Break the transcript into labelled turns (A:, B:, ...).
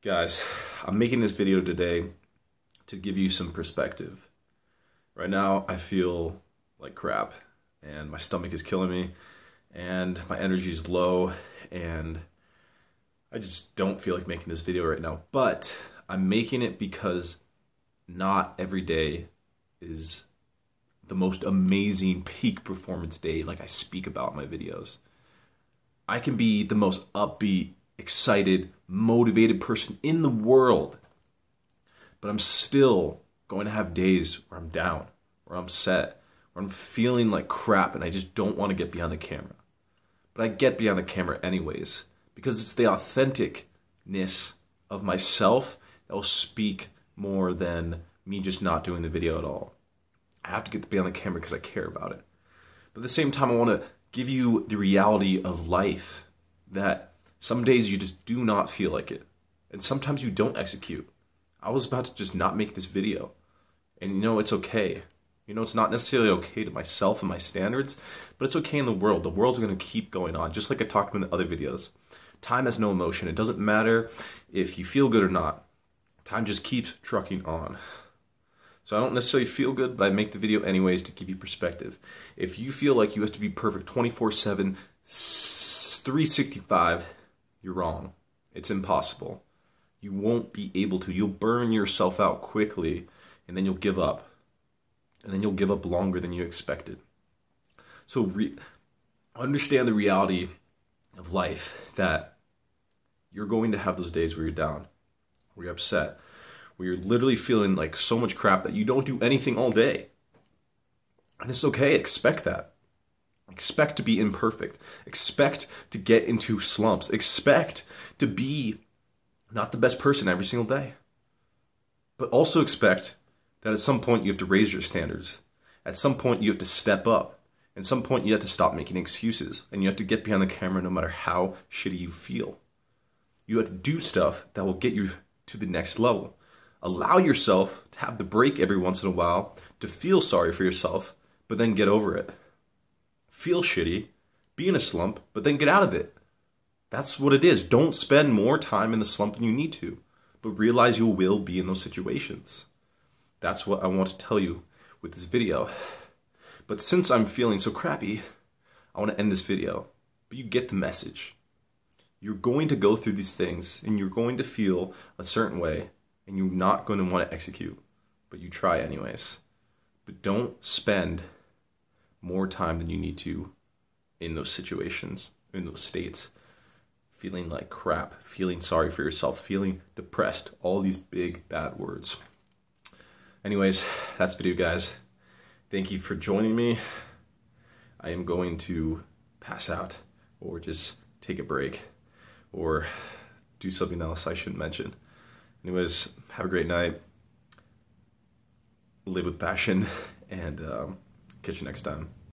A: Guys, I'm making this video today to give you some perspective. Right now, I feel like crap, and my stomach is killing me, and my energy is low, and I just don't feel like making this video right now. But I'm making it because not every day is the most amazing peak performance day like I speak about in my videos. I can be the most upbeat, excited, motivated person in the world. But I'm still going to have days where I'm down, where I'm set, where I'm feeling like crap and I just don't want to get behind the camera. But I get behind the camera anyways because it's the authenticness of myself that will speak more than me just not doing the video at all. I have to get to be on the camera because I care about it. But at the same time, I want to give you the reality of life that some days you just do not feel like it. And sometimes you don't execute. I was about to just not make this video. And you know, it's okay. You know, it's not necessarily okay to myself and my standards, but it's okay in the world. The world's going to keep going on, just like I talked about in the other videos. Time has no emotion. It doesn't matter if you feel good or not. Time just keeps trucking on. So I don't necessarily feel good, but I make the video anyways to give you perspective. If you feel like you have to be perfect 24-7, 365, you're wrong. It's impossible. You won't be able to. You'll burn yourself out quickly, and then you'll give up. And then you'll give up longer than you expected. So re- understand the reality of life that you're going to have those days where you're down, where you're upset, where you're literally feeling like so much crap that you don't do anything all day. And it's okay, expect that. Expect to be imperfect. Expect to get into slumps. Expect to be not the best person every single day. But also expect that at some point you have to raise your standards. At some point you have to step up. At some point you have to stop making excuses. And you have to get behind the camera no matter how shitty you feel. You have to do stuff that will get you to the next level. Allow yourself to have the break every once in a while, to feel sorry for yourself, but then get over it. Feel shitty, be in a slump, but then get out of it. That's what it is. Don't spend more time in the slump than you need to, but realize you will be in those situations. That's what I want to tell you with this video. But since I'm feeling so crappy, I want to end this video. But you get the message. You're going to go through these things and you're going to feel a certain way and you're not going to want to execute, but you try anyways. But don't spend more time than you need to in those situations, in those states, feeling like crap, feeling sorry for yourself, feeling depressed, all these big bad words. Anyways, that's video, guys. Thank you for joining me. I am going to pass out or just take a break or do something else I shouldn't mention. Anyways, have a great night. Live with passion and um, catch you next time.